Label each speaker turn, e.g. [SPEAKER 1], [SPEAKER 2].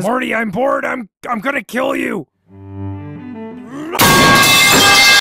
[SPEAKER 1] Marty, I'm bored. I'm I'm gonna kill you.